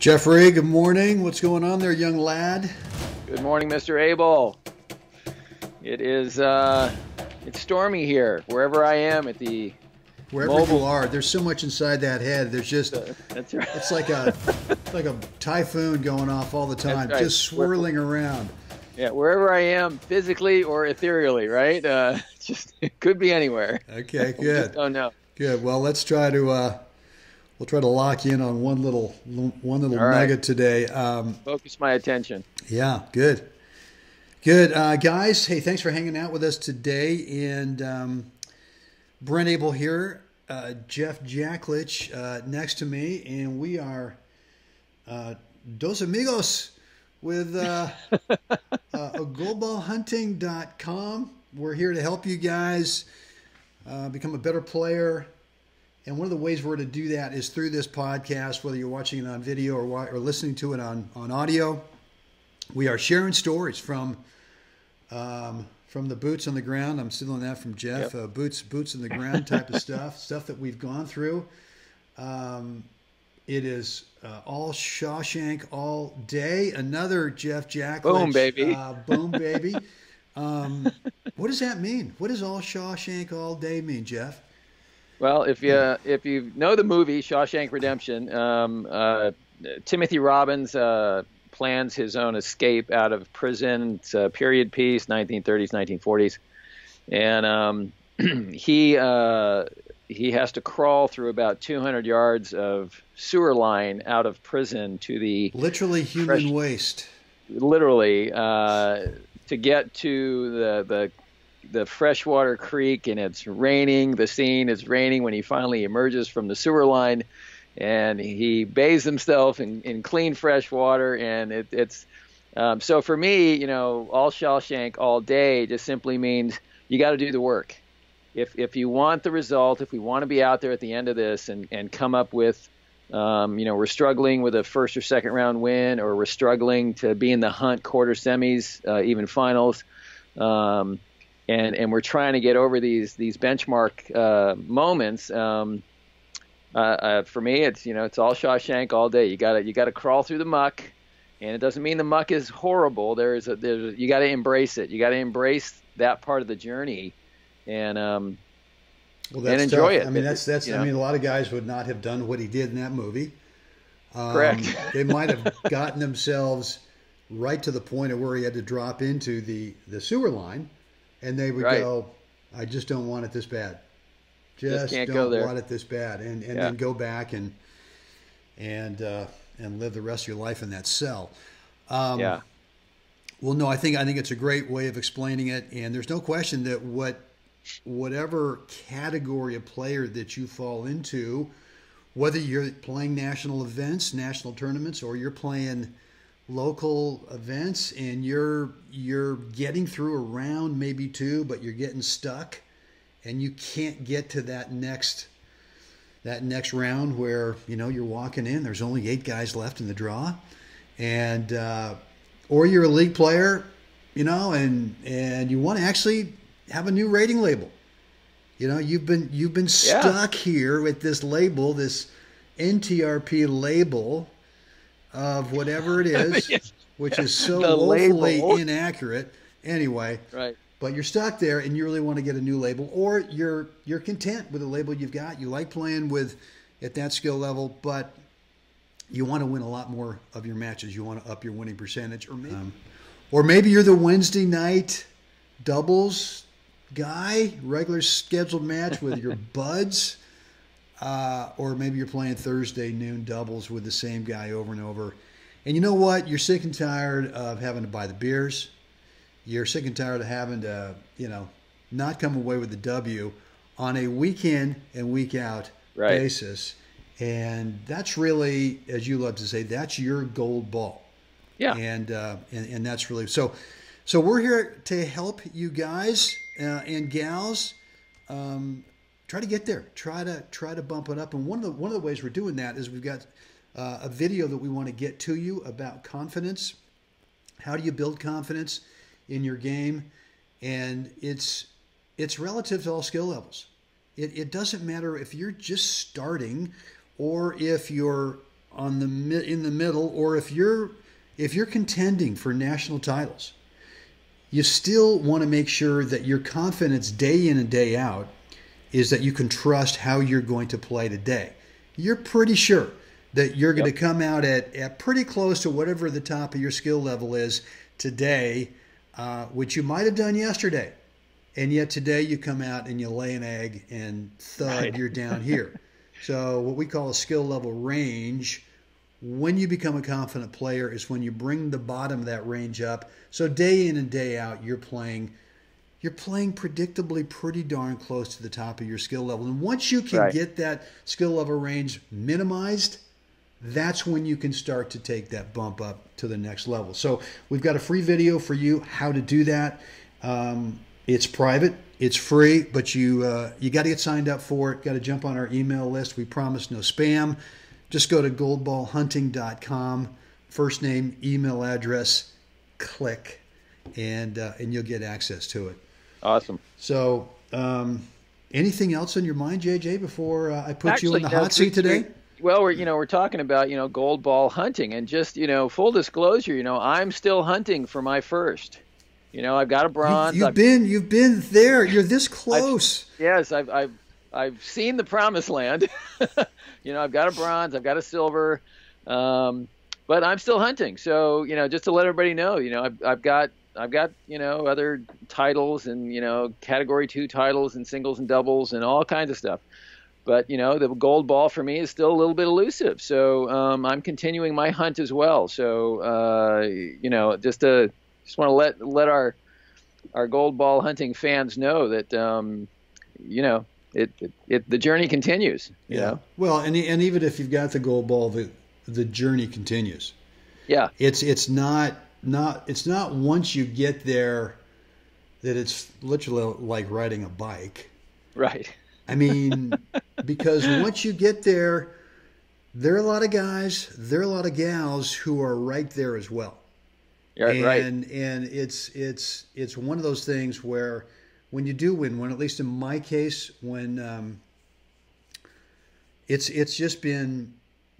Jeffrey, good morning. What's going on there, young lad? Good morning, Mr. Abel. It is uh, it's stormy here wherever I am at the wherever mobile. you are. There's so much inside that head. There's just that's right. It's like a like a typhoon going off all the time, right. just swirling around. Yeah, wherever I am, physically or ethereally, right? Uh, just it could be anywhere. Okay, good. oh no. Good. Well, let's try to uh, we'll try to lock in on one little one little right. nugget today. Um, Focus my attention. Yeah, good, good, uh, guys. Hey, thanks for hanging out with us today. And um, Brent Abel here, uh, Jeff Jacklich uh, next to me, and we are uh, dos amigos with uh, uh, goldballhunting.com. We're here to help you guys uh, become a better player. And one of the ways we're to do that is through this podcast, whether you're watching it on video or, or listening to it on, on audio. We are sharing stories from um, from the boots on the ground. I'm stealing that from Jeff. Yep. Uh, boots boots on the ground type of stuff, stuff that we've gone through. Um, it is uh, all Shawshank all day. Another Jeff Jack. Boom, baby. Uh, boom, baby. Um, what does that mean? What does all Shawshank all day mean, Jeff? Well, if you if you know the movie Shawshank Redemption, um, uh, Timothy Robbins uh, plans his own escape out of prison. It's a period piece, 1930s, 1940s, and um, he uh, he has to crawl through about 200 yards of sewer line out of prison to the literally human fresh, waste. Literally, uh, to get to the the the freshwater creek and it's raining. The scene is raining when he finally emerges from the sewer line, and he bathes himself in, in clean fresh water. And it, it's um, so for me, you know, all Shawshank all day just simply means you got to do the work. If if you want the result, if we want to be out there at the end of this and and come up with um, you know, we're struggling with a first or second round win, or we're struggling to be in the hunt quarter semis, uh, even finals. Um, and and we're trying to get over these these benchmark uh, moments. Um, uh, uh, for me, it's you know it's all Shawshank all day. You got to you got to crawl through the muck, and it doesn't mean the muck is horrible. There's a, there's a, you got to embrace it. You got to embrace that part of the journey, and um, well, and enjoy tough. it. I mean, that's that's. You know? I mean, a lot of guys would not have done what he did in that movie. Um, Correct. they might have gotten themselves right to the point of where he had to drop into the the sewer line and they would right. go, "I just don't want it this bad. Just, just don't want it this bad," and and yeah. then go back and and uh, and live the rest of your life in that cell. Um, yeah. Well, no, I think I think it's a great way of explaining it, and there's no question that what whatever category of player that you fall into, whether you're playing national events, national tournaments, or you're playing local events and you're you're getting through a round maybe two but you're getting stuck and you can't get to that next that next round where you know you're walking in there's only eight guys left in the draw and uh, or you're a league player you know and and you want to actually have a new rating label you know you've been you've been yeah. stuck here with this label this ntrp label of whatever it is, yes. which is so woefully inaccurate. Anyway, right. But you're stuck there, and you really want to get a new label, or you're you're content with the label you've got. You like playing with at that skill level, but you want to win a lot more of your matches. You want to up your winning percentage, or maybe, um, or maybe you're the Wednesday night doubles guy, regular scheduled match with your buds uh, or maybe you're playing Thursday noon doubles with the same guy over and over. And you know what? You're sick and tired of having to buy the beers. You're sick and tired of having to, you know, not come away with the W on a week in and week out right. basis. And that's really, as you love to say, that's your gold ball. Yeah. And uh, and, and that's really so. So we're here to help you guys uh, and gals um, try to get there. Try to try to bump it up. And one of the one of the ways we're doing that is we've got uh, a video that we want to get to you about confidence. How do you build confidence in your game? And it's it's relative to all skill levels. It, it doesn't matter if you're just starting or if you're on the in the middle, or if you're if you're contending for national titles, you still want to make sure that your confidence day in and day out is that you can trust how you're going to play today. You're pretty sure that you're going yep. to come out at, at pretty close to whatever the top of your skill level is today, uh, which you might have done yesterday. And yet today you come out and you lay an egg and thud, right. you're down here. so, what we call a skill level range when you become a confident player is when you bring the bottom of that range up. So day in and day out, you're playing you're playing predictably pretty darn close to the top of your skill level. And once you can right. get that skill level range minimized, that's when you can start to take that bump up to the next level. So we've got a free video for you how to do that. Um, it's private, it's free, but you uh, you got to get signed up for it. Got to jump on our email list. We promise no spam. Just go to goldballhunting.com, first name, email address, click, and uh, and you'll get access to it. Awesome. So, um, anything else on your mind, JJ, before uh, I put Actually, you in the hot seat today? well, we're you know we're talking about you know gold ball hunting, and just you know full disclosure, you know I'm still hunting for my first. You know I've got a bronze. You, have been you've been there. You're this close. I've, yes, I've I've I've seen the promised land. you know I've got a bronze, I've got a silver, um, but I'm still hunting. So you know just to let everybody know, you know I've I've got I've got you know other titles and you know category two titles and singles and doubles and all kinds of stuff. But you know the gold ball for me is still a little bit elusive, so um, I'm continuing my hunt as well. So uh, you know just to just want to let let our our gold ball hunting fans know that um, you know it, it, it, the journey continues. yeah. Know? Well, and and even if you've got the gold ball, the the journey continues. Yeah. It's it's not not it's not once you get there that it's literally like riding a bike. Right. I mean, because once you get there, there are a lot of guys, there are a lot of gals who are right there as well. Yeah, and, right. And it's it's it's one of those things where when you do win one, at least in my case, when um, it's it's just been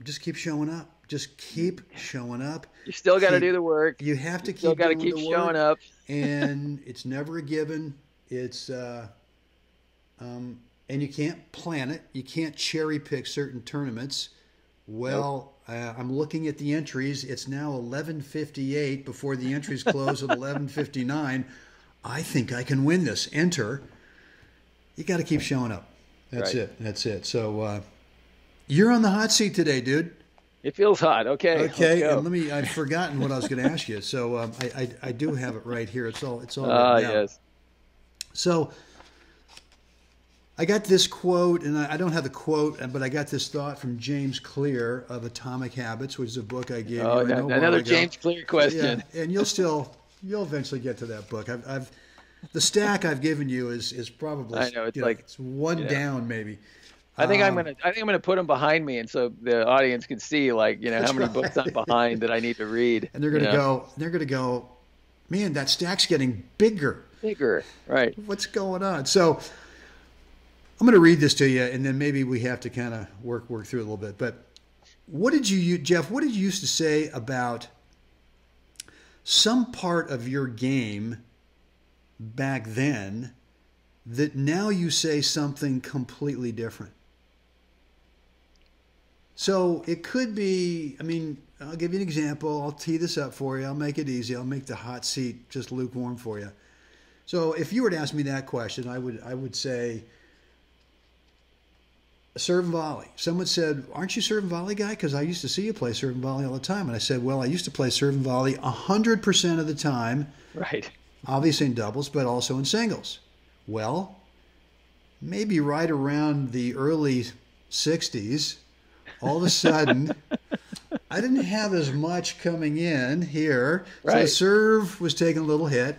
just keep showing up just keep showing up. You still got to do the work. You have to you keep. Still got to keep showing up. and it's never a given. It's uh, um, and you can't plan it. You can't cherry pick certain tournaments. Well, nope. uh, I'm looking at the entries. It's now 11:58 before the entries close at 11:59. I think I can win this. Enter. You got to keep showing up. That's right. it. That's it. So uh, you're on the hot seat today, dude. It feels hot. Okay. Okay. And let me. I've forgotten what I was going to ask you. So um, I, I, I do have it right here. It's all it's all. Ah, uh, yes. So I got this quote, and I, I, don't have the quote, but I got this thought from James Clear of Atomic Habits, which is a book I gave oh, you. Oh, another James Clear question. Yeah, and you'll still you'll eventually get to that book. I've, I've the stack I've given you is is probably I know it's like know, it's one know. down maybe. I think um, I'm gonna. I think I'm gonna put them behind me, and so the audience can see, like, you know, how many right. books I'm behind that I need to read. And they're gonna you know? go. They're gonna go. Man, that stack's getting bigger. Bigger, right? What's going on? So, I'm gonna read this to you, and then maybe we have to kind of work work through it a little bit. But what did you, Jeff? What did you used to say about some part of your game back then that now you say something completely different? So it could be, I mean, I'll give you an example. I'll tee this up for you. I'll make it easy. I'll make the hot seat just lukewarm for you. So if you were to ask me that question, I would I would say serve and volley. Someone said, "Aren't you serve and volley guy?" Because I used to see you play serve and volley all the time, and I said, "Well, I used to play serve and volley hundred percent of the time." Right. Obviously in doubles, but also in singles. Well, maybe right around the early '60s, all of a sudden, I didn't have as much coming in here. Right. So serve was taking a little hit.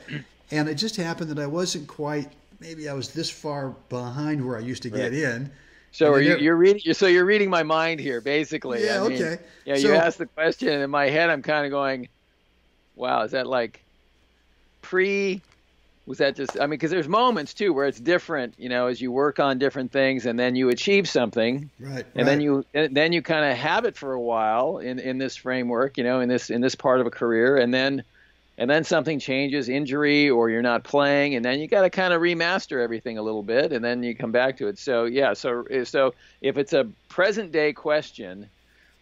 And it just happened that I wasn't quite, maybe I was this far behind where I used to get right. in. So are you, you're reading? So you're reading my mind here, basically. Yeah. I mean, okay. Yeah. So, you asked the question, and in my head, I'm kind of going, "Wow, is that like pre was that just i mean because there's moments too where it's different you know as you work on different things and then you achieve something. Right and right. then you and then you kind of have it for a while in in this framework you know in this in this part of a career. And then and then something changes injury or you're not playing and then you got to kind of remaster everything a little bit and then you come back to it. So yeah so so if it's a present day question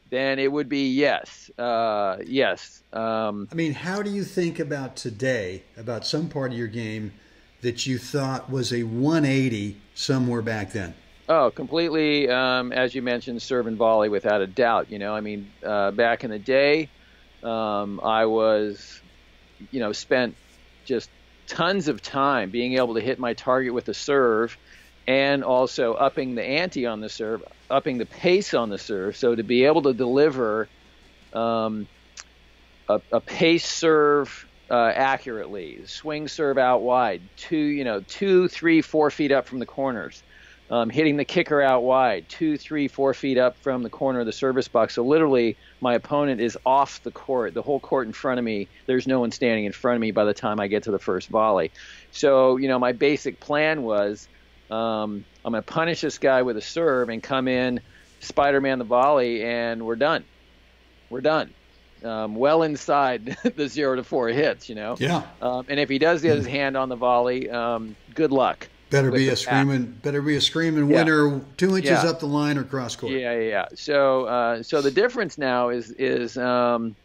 then it would be yes uh, yes um, I mean, how do you think about today, about some part of your game that you thought was a 180 somewhere back then? Oh, completely. Um, as you mentioned, serve and volley without a doubt. You know, I mean, uh, back in the day, um, I was, you know, spent just tons of time being able to hit my target with a serve, and also upping the ante on the serve, upping the pace on the serve. So to be able to deliver. Um, a, a pace serve uh, accurately, swing serve out wide, two, you know, two, three, four feet up from the corners, um, hitting the kicker out wide, two, three, four feet up from the corner of the service box. So literally, my opponent is off the court, the whole court in front of me. There's no one standing in front of me by the time I get to the first volley. So, you know, my basic plan was um, I'm going to punish this guy with a serve and come in, Spider-Man the volley, and we're done. We're done um, well inside the zero to four hits, you know. Yeah. Um, and if he does get his hand on the volley, um, good luck. Better be a screaming, better be a screaming Yeah. winner, two inches Yeah. up the line or cross court. Yeah, yeah. yeah. So, uh, so the difference now is is um,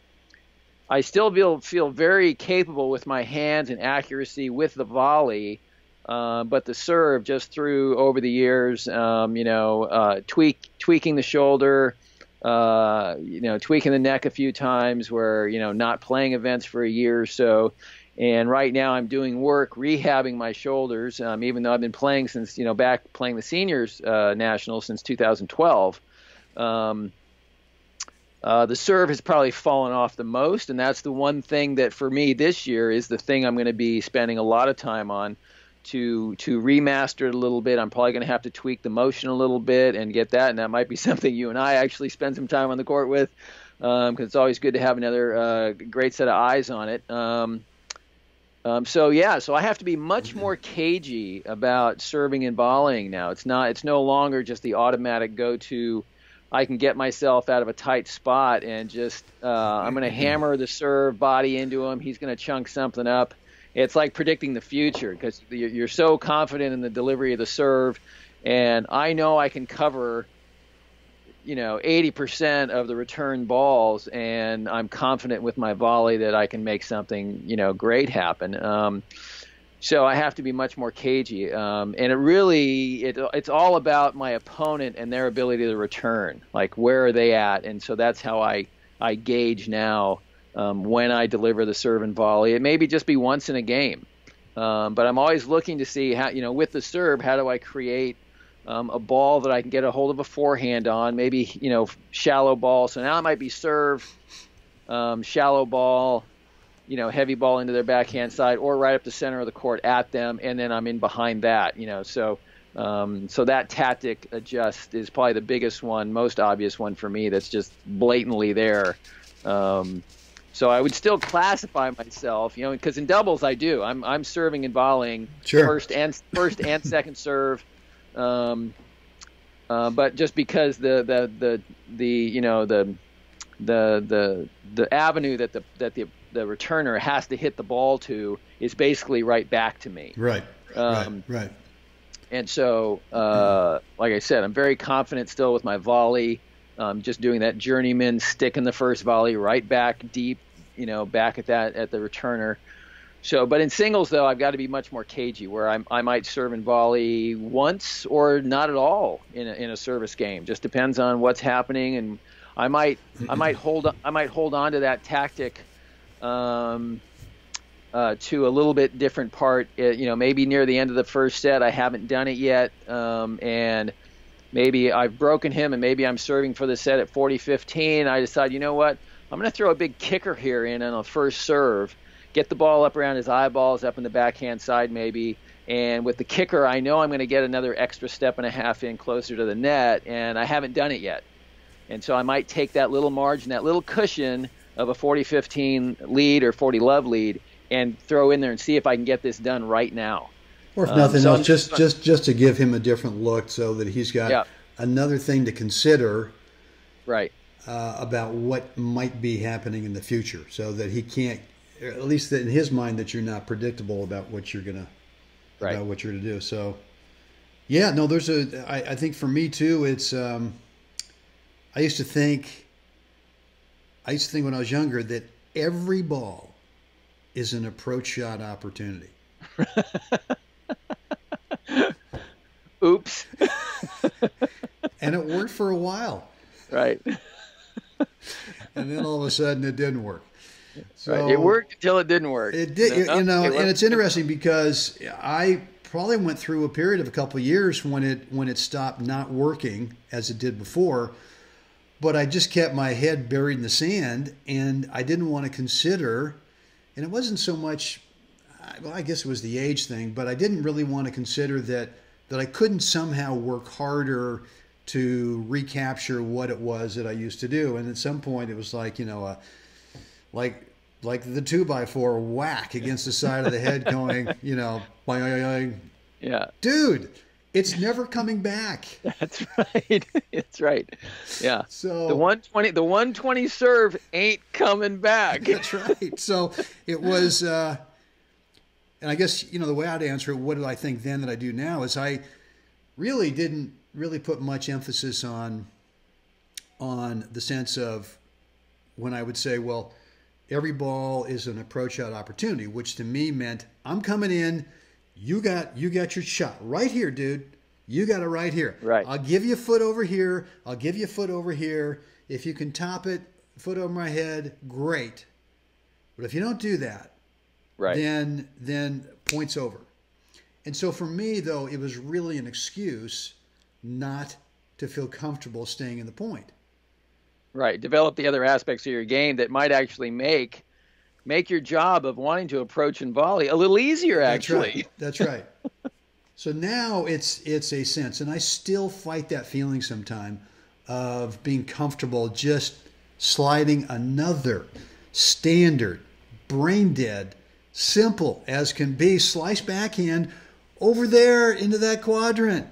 I still feel feel very capable with my hands and accuracy with the volley, uh, but the serve just through over the years, um, you know, uh, tweak tweaking the shoulder, uh, you know, tweaking the neck a few times, where you know not playing events for a year or so. And right now, I'm doing work rehabbing my shoulders, um, even though I've been playing since you know back playing the seniors uh, national since 2012. Um, uh, the serve has probably fallen off the most, and that's the one thing that for me this year is the thing I'm going to be spending a lot of time on to to remaster it a little bit. I'm probably going to have to tweak the motion a little bit and get that, and that might be something you and I actually spend some time on the court with, because it's always good to have another uh, great set of eyes on it. Um, um, so yeah, so I have to be much more cagey about serving and volleying now. It's not. It's no longer just the automatic go-to. I can get myself out of a tight spot and just uh, I'm going to hammer the serve body into him. He's going to chunk something up. It's like predicting the future because you're so confident in the delivery of the serve, and I know I can cover you know 80% of the return balls and i'm confident with my volley that i can make something you know great happen. Um, so i have to be much more cagey. Um, and it really it, it's all about my opponent and their ability to return. Like where are they at? And so that's how i i gauge now um, when i deliver the serve and volley it maybe just be once in a game um, but i'm always looking to see how you know with the serve how do i create um, a ball that I can get a hold of a forehand on, maybe you know shallow ball. So now it might be serve, um, shallow ball, you know heavy ball into their backhand side, or right up the center of the court at them, and then I'm in behind that. You know, so um, so that tactic adjust is probably the biggest one, most obvious one for me. That's just blatantly there. Um, so I would still classify myself, you know, because in doubles I do. I'm I'm serving and volleying Sure. first and first and second serve. Um, uh, but just because the, the the the you know the the the the avenue that the that the the returner has to hit the ball to is basically right back to me. Right. Um, right. Right. And so, uh, like I said, I'm very confident still with my volley. Um, just doing that journeyman stick in the first volley right back deep, you know, back at that at the returner. So, but in singles though, I've got to be much more cagey, where I'm, I might serve and volley once or not at all in a, in a service game. Just depends on what's happening, and I might I might hold I might hold on to that tactic. Um, uh, to a little bit different part. Uh, you know, maybe near the end of the first set, I haven't done it yet, um, and maybe I've broken him, and maybe I'm serving for the set at 40-15. I decide, you know what, I'm going to throw a big kicker here in on a first serve, get the ball up around his eyeballs, up in the backhand side maybe, and with the kicker, I know I'm going to get another extra step and a half in closer to the net, and I haven't done it yet. And so I might take that little margin, that little cushion of a 40-15 lead or 40-love lead, and throw in there and see if I can get this done right now. Or if um, nothing so else, just just just to give him a different look, so that he's got yeah. another thing to consider. Right. Uh, about what might be happening in the future, so that he can't, at least in his mind, that you're not predictable about what you're gonna, right. about what you're gonna do. So, yeah, no, there's a. I, I think for me too, it's. Um, I used to think. I used to think when I was younger that every ball is an approach shot opportunity. Oops. and it worked for a while. Right. and then all of a sudden it didn't work. So right. It worked until it didn't work. It did, you, know, and it's interesting because I probably went through a period of a couple of years when it when it stopped not working as it did before. But I just kept my head buried in the sand, and I didn't want to consider. And it wasn't so much, well, I guess it was the age thing, but I didn't really want to consider that that I couldn't somehow work harder to recapture what it was that I used to do. And at some point, it was like you know, a, like like the two by four whack against the side of the head, going you know, boing, yeah, dude. It's never coming back. That's right. That's right. Yeah. So the 120 the 120 serve ain't coming back. That's right. So it was uh and I guess you know the way I'd answer it, what did I think then that I do now is I really didn't really put much emphasis on on the sense of when I would say, well, every ball is an approach shot opportunity, which to me meant I'm coming in, you got you got your shot right here, dude. You got it right here. Right. I'll give you a foot over here. I'll give you a foot over here. If you can top it, foot over my head, great. But if you don't do that, right. then then points over. And so for me though, it was really an excuse not to feel comfortable staying in the point. Right. Develop the other aspects of your game that might actually make make your job of wanting to approach and volley a little easier actually. That's right. That's right. so now it's it's a sense and I still fight that feeling sometime of being comfortable just sliding another standard brain dead simple as can be, slice backhand over there into that quadrant.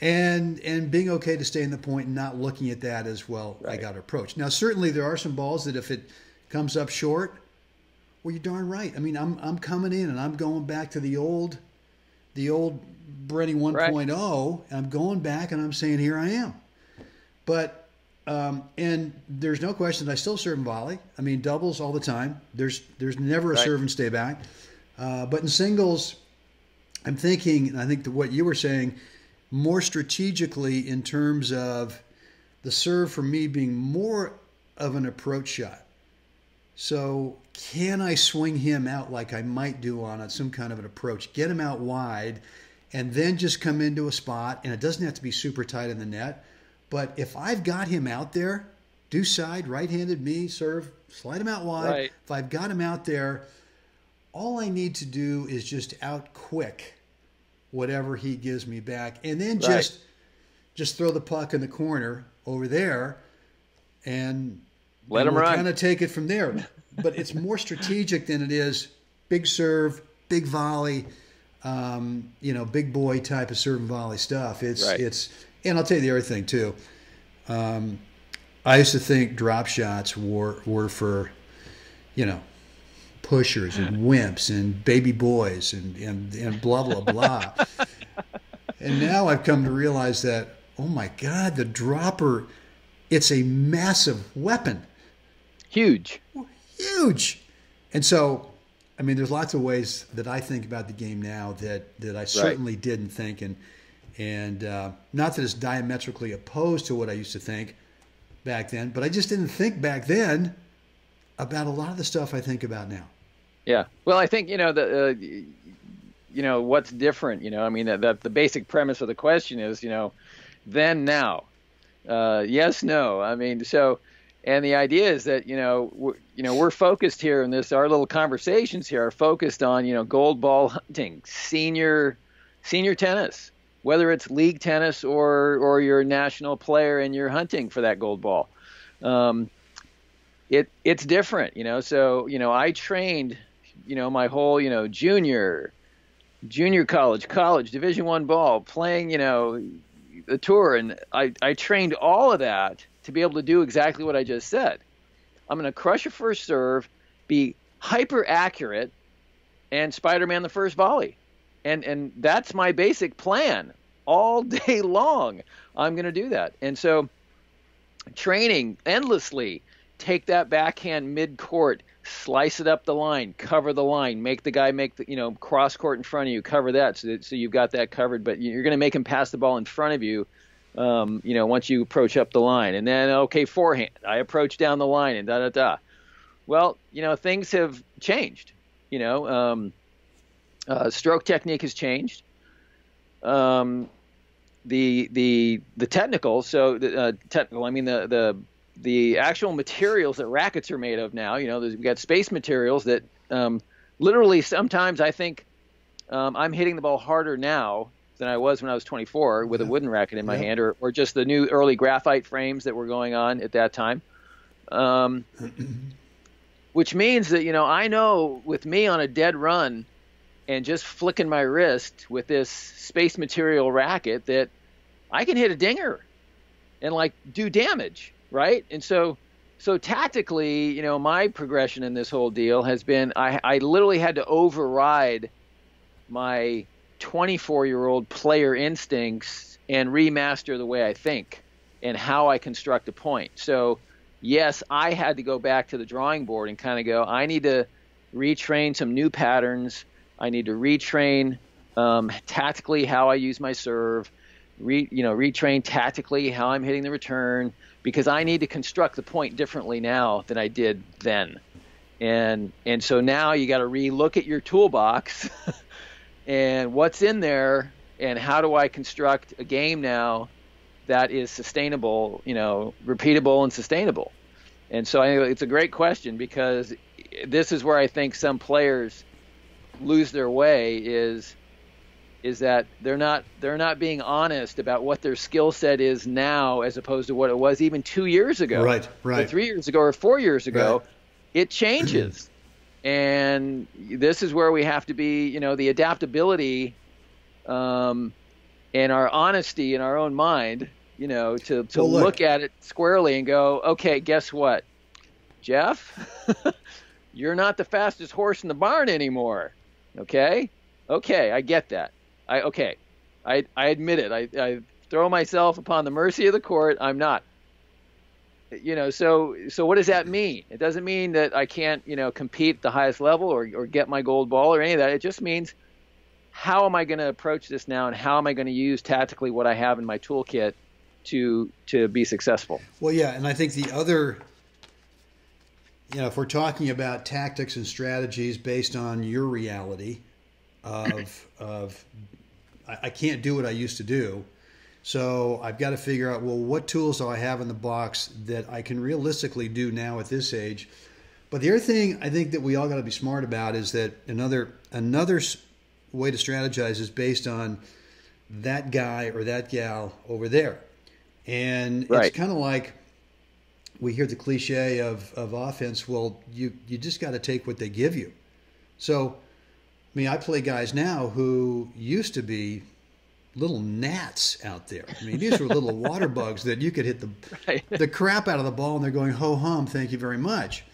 And and being okay to stay in the point and not looking at that as well, right. I got to approach. Now certainly there are some balls that if it comes up short, well you're darn right. I mean I'm I'm coming in and I'm going back to the old the old Brenny 1.0 right. Oh, and I'm going back and I'm saying here I am. But um, and there's no question that I still serve in volley. I mean, doubles all the time. There's there's never a right. serve and stay back. Uh, but in singles, I'm thinking, and I think that what you were saying, more strategically in terms of the serve for me being more of an approach shot. So can I swing him out like I might do on a, some kind of an approach? Get him out wide, and then just come into a spot, and it doesn't have to be super tight in the net but if I've got him out there, do side, right handed me, serve, slide him out wide. Right. If I've got him out there, all I need to do is just out quick whatever he gives me back. And then just right. just throw the puck in the corner over there and let him we'll run. Kind of take it from there. but it's more strategic than it is big serve, big volley, um, you know, big boy type of serve and volley stuff. It's right. it's and I'll tell you the other thing too. Um, I used to think drop shots were were for, you know, pushers and wimps and baby boys and and, and blah blah blah. and now I've come to realize that oh my God, the dropper, it's a massive weapon. Huge. Huge. And so, I mean, there's lots of ways that I think about the game now that that I certainly right. didn't think and and uh, not that it's diametrically opposed to what I used to think back then, but I just didn't think back then about a lot of the stuff I think about now. Yeah. Well, I think, you know, the, uh, you know, what's different, you know, I mean, that the basic premise of the question is, you know, then, now. Uh, yes, no. I mean, so, and the idea is that, you know, we're, you know, we're focused here in this, our little conversations here are focused on, you know, gold ball hunting, senior, senior tennis whether it's league tennis or or you're a national player and you're hunting for that gold ball. Um, it it's different, you know. So you know, I trained you know my whole you know junior, junior college, college, Division One ball, playing you know the tour, and I I trained all of that to be able to do exactly what I just said. I'm going to crush a first serve, be hyper accurate, and Spider-Man the first volley, and and that's my basic plan all day long. I'm going to do that, and so training endlessly. Take that backhand mid court, slice it up the line, cover the line, make the guy make the you know cross court in front of you, cover that so that, so you've got that covered. But you're going to make him pass the ball in front of you. Um, you know, once you approach up the line, and then okay, forehand. I approach down the line, and da da da. Well, you know, things have changed. You know, um, uh, stroke technique has changed. Um, the the the technical, so the uh, technical. I mean the the the actual materials that rackets are made of now. You know, we've got space materials that um, literally sometimes I think um, I'm hitting the ball harder now than I was when I was 24 with yeah. a wooden racket in my yeah. hand, or or just the new early graphite frames that were going on at that time. Um, which means that you know I know with me on a dead run and just flicking my wrist with this space material racket that I can hit a dinger and like do damage, right? And so so tactically, you know, my progression in this whole deal has been I, I literally had to override my 24 year old player instincts and remaster the way I think and how I construct a point. So, yes, I had to go back to the drawing board and kind of go, I need to retrain some new patterns, I need to retrain um, tactically how I use my serve, re, you know, retrain tactically how I'm hitting the return because I need to construct the point differently now than I did then. And and so now you got to relook at your toolbox and what's in there and how do I construct a game now that is sustainable, you know, repeatable and sustainable. And so I it's a great question because this is where I think some players lose their way is is that they're not they're not being honest about what their skill set is now as opposed to what it was even two years ago, right, right, or three years ago, or four years ago. Right. It changes, and this is where we have to be. You know, the adaptability, um, and our honesty in our own mind. You know, to to well, look. look at it squarely and go, okay, guess what, Jeff, you're not the fastest horse in the barn anymore Okay, okay, I get that. I okay, I I admit it. I I throw myself upon the mercy of the court. I'm not. You know, so so what does that mean? It doesn't mean that I can't you know compete at the highest level or or get my gold ball or any of that. It just means how am I going to approach this now, and how am I going to use tactically what I have in my toolkit to to be successful? Well, yeah, and I think the other you know, if we're talking about tactics and strategies based on your reality of of I, I can't do what I used to do, so I've got to figure out well what tools do I have in the box that I can realistically do now at this age. But the other thing I think that we all got to be smart about is that another another way to strategize is based on that guy or that gal over there, and right. it's kind of like we hear the cliche of, of offense. Well, you you just got to take what they give you. So, I mean, I play guys now who used to be little gnats out there. I mean, these were little water bugs that you could hit the right. the crap out of the ball, and they're going ho hum. Thank you very much.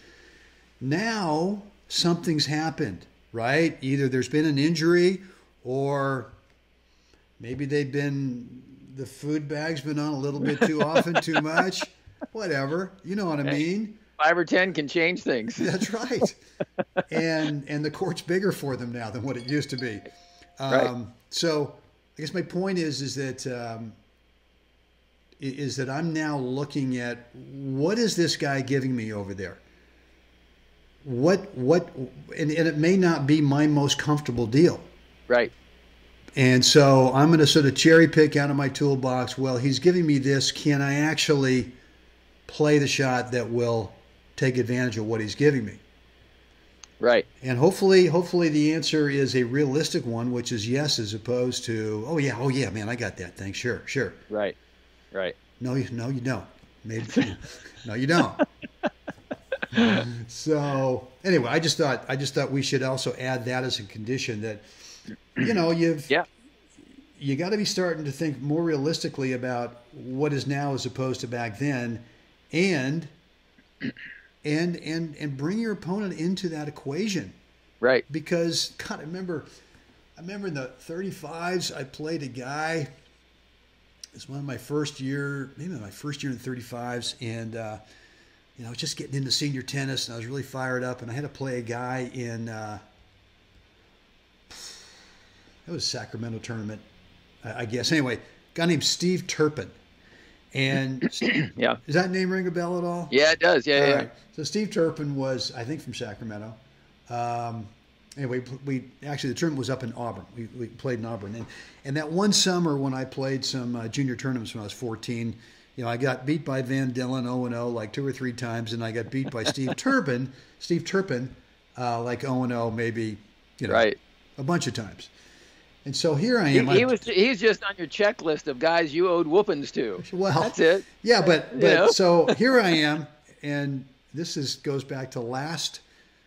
Now something's happened, right? Either there's been an injury, or maybe they've been the food bag's been on a little bit too often, too much whatever. You know what I mean? Five or ten can change things. That's right. and and the court's bigger for them now than what it used to be. Um, right. So I guess my point is is that um, is that I'm now looking at what is this guy giving me over there? What what and, and it may not be my most comfortable deal. Right. And so I'm going to sort of cherry pick out of my toolbox. Well, he's giving me this. Can I actually play the shot that will take advantage of what he's giving me. Right. And hopefully, hopefully the answer is a realistic one, which is yes, as opposed to oh yeah, oh yeah, man, I got that. Thanks. Sure, sure. Right. Right. No, you no, you don't. Maybe no, you don't. so anyway, I just thought I just thought we should also add that as a condition that you know you've yeah you got to be starting to think more realistically about what is now as opposed to back then, and and and and bring your opponent into that equation. Right. Because God, I remember, I remember in the 35s, I played a guy. It's one of my first year, maybe my first year in the 35s, and uh, you know, I was just getting into senior tennis, and I was really fired up, and I had to play a guy in. Uh, it was a Sacramento tournament, I guess. Anyway, guy named Steve Turpin. And yeah, does that name ring a bell at all? Yeah, it does. Yeah, all yeah. Right. So Steve Turpin was, I think, from Sacramento. Um, anyway, we actually the tournament was up in Auburn. We, we played in Auburn, and and that one summer when I played some uh, junior tournaments when I was 14, you know, I got beat by Van Dillen 0 0 like two or three times, and I got beat by Steve Turpin, Steve Turpin, uh, like 0 0 maybe, you know, right. a bunch of times. And so here I am. He, he was he's just on your checklist of guys you owed whoopings to. Well, that's it. Yeah, but but you know? so here I am, and this is goes back to last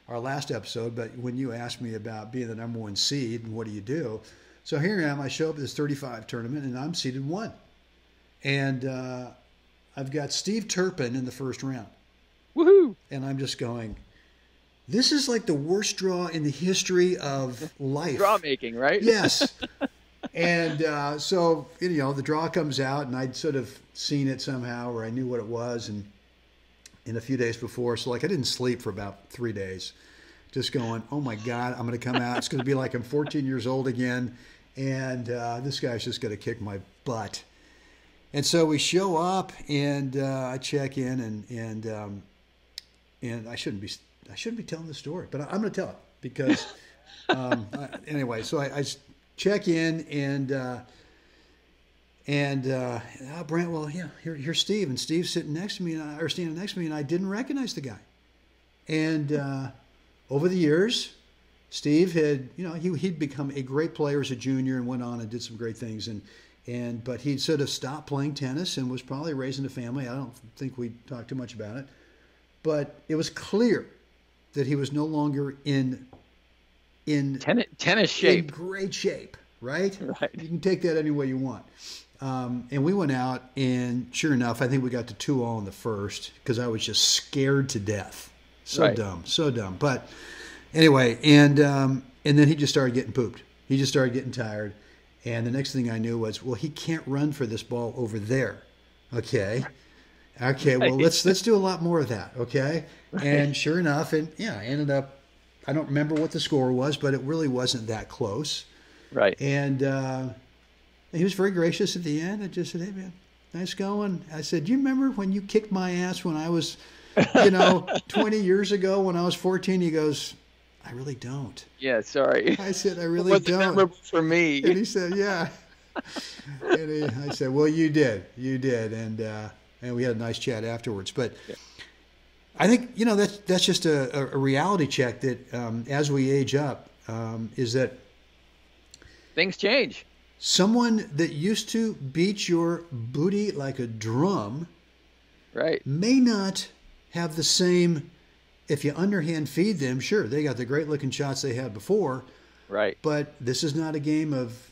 our last episode. But when you asked me about being the number one seed and what do you do, so here I am. I show up at this 35 tournament, and I'm seeded one, and uh, I've got Steve Turpin in the first round. Woohoo! And I'm just going this is like the worst draw in the history of life. Draw making, right? Yes. and uh, so, you know, the draw comes out, and I'd sort of seen it somehow, or I knew what it was, and in a few days before, so like I didn't sleep for about three days, just going, oh my God, I'm going to come out. It's going to be like I'm 14 years old again, and uh, this guy's just going to kick my butt. And so we show up, and uh, I check in, and and um, and I shouldn't be I shouldn't be telling the story, but I, am going to tell it because um, I, anyway. So I, I, check in and uh, and uh, oh, Brent, well, yeah, here, here's Steve, and Steve's sitting next to me, and I, or standing next to me, and I didn't recognize the guy. And uh, over the years, Steve had, you know, he, he'd become a great player as a junior and went on and did some great things. And, and, but he'd sort of stopped playing tennis and was probably raising a family. I don't think we talked too much about it. But it was clear that he was no longer in in tennis, tennis shape, in great shape. Right? Right. You can take that any way you want. Um, and we went out, and sure enough, I think we got to two all in the first because I was just scared to death. So right. dumb, so dumb. But anyway, and um, and then he just started getting pooped. He just started getting tired, and the next thing I knew was, well, he can't run for this ball over there. Okay. Okay, well let's let's do a lot more of that. Okay, and sure enough, and yeah, I ended up. I don't remember what the score was, but it really wasn't that close. Right. And uh, he was very gracious at the end. I just said, "Hey man, nice going." I said, "Do you remember when you kicked my ass when I was, you know, 20 years ago when I was 14?" He goes, "I really don't." Yeah, sorry. I said, "I really don't." memorable for me. And he said, "Yeah." and he, I said, "Well, you did, you did," and. Uh, and we had a nice chat afterwards. But yeah. I think you know that's that's just a, a reality check that um, as we age up, um, is that things change. Someone that used to beat your booty like a drum, right, may not have the same. If you underhand feed them, sure, they got the great looking shots they had before, right. But this is not a game of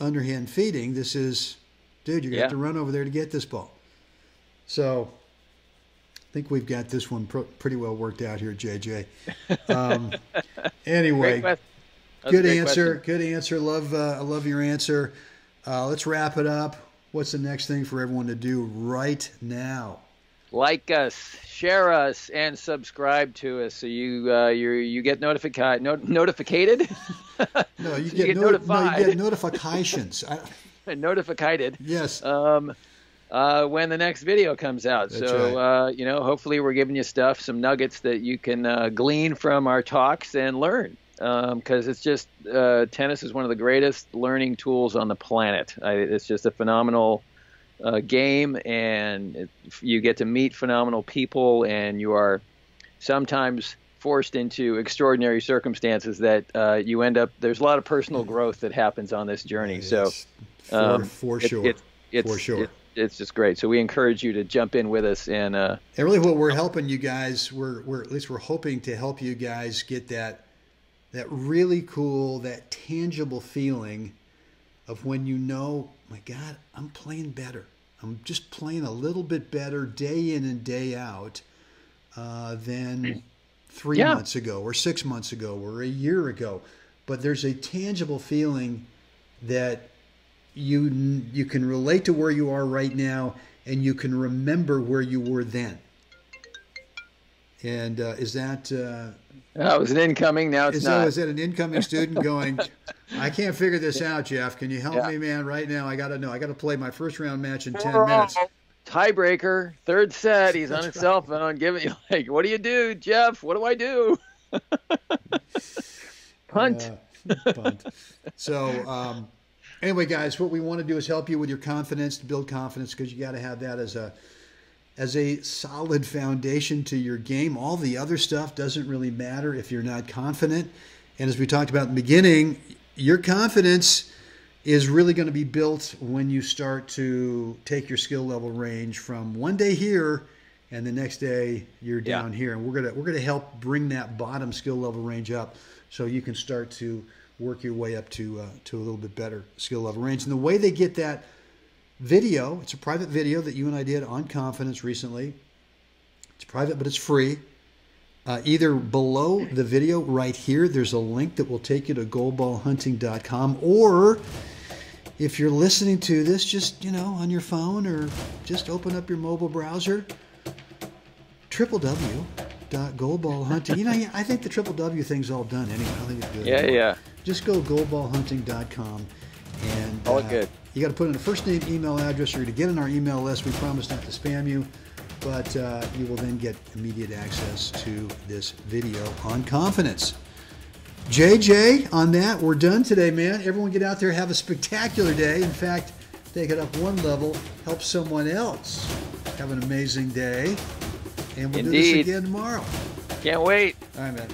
underhand feeding. This is, dude, you're gonna yeah. have to run over there to get this ball. So think we've got this one pr- pretty well worked out here, JJ. Um, anyway, good answer. Question. Good answer. Love. Uh, I love your answer. Uh, let's wrap it up. What's the next thing for everyone to do right now? Like us, share us, and subscribe to us so you uh, you you get notified no, notificated. no, you, get, you get no, notified. No, you get notifications. I- notified. Yes. Um, uh, when the next video comes out. That's so, right. uh, you know, hopefully we're giving you stuff, some nuggets that you can uh, glean from our talks and learn. Because um, it's just uh, tennis is one of the greatest learning tools on the planet. I, it's just a phenomenal uh, game, and it, you get to meet phenomenal people, and you are sometimes forced into extraordinary circumstances that uh, you end up. There's a lot of personal growth that happens on this journey. So, for, um, for sure, it, it, it's, for sure. It, it's just great. So we encourage you to jump in with us and. Uh, and really, what we're helping you guys, we're we're at least we're hoping to help you guys get that that really cool, that tangible feeling of when you know, my God, I'm playing better. I'm just playing a little bit better day in and day out uh, than three yeah. months ago, or six months ago, or a year ago. But there's a tangible feeling that you you can relate to where you are right now, and you can remember where you were then. And uh, is that? Uh, oh, it was an incoming. Now it's is not. That, is that an incoming student going? I can't figure this out, Jeff. Can you help yeah. me, man? Right now, I got to know. I got to play my first round match in ten minutes. Tiebreaker, third set. He's That's on his right. cell phone, giving you like, "What do you do, Jeff? What do I do?" punt. Uh, punt. So, um, anyway, guys, what we want to do is help you with your confidence to build confidence because you got to have that as a as a solid foundation to your game. All the other stuff doesn't really matter if you're not confident. And as we talked about in the beginning, your confidence is really going to be built when you start to take your skill level range from one day here and the next day you're down yeah. here and we're going to we're going to help bring that bottom skill level range up so you can start to work your way up to uh, to a little bit better skill level range and the way they get that video. It's a private video that you and I did on confidence recently. It's private, but it's free. Uh, either below the video right here, there's a link that will take you to goldballhunting.com, or if you're listening to this just, you know, on your phone or just open up your mobile browser, triple W dot goldballhunting. You know, I think the triple W thing's all done anyway. I think it's good. Yeah, yeah. Just go goldballhunting.com and all uh, good. You got to put in a first name, email address, or to get on our email list. We promise not to spam you, but uh, you will then get immediate access to this video on confidence. JJ, on that, we're done today, man. Everyone get out there, have a spectacular day. In fact, take it up one level, help someone else have an amazing day. And we'll Indeed. do this again tomorrow. Can't wait. All right, man.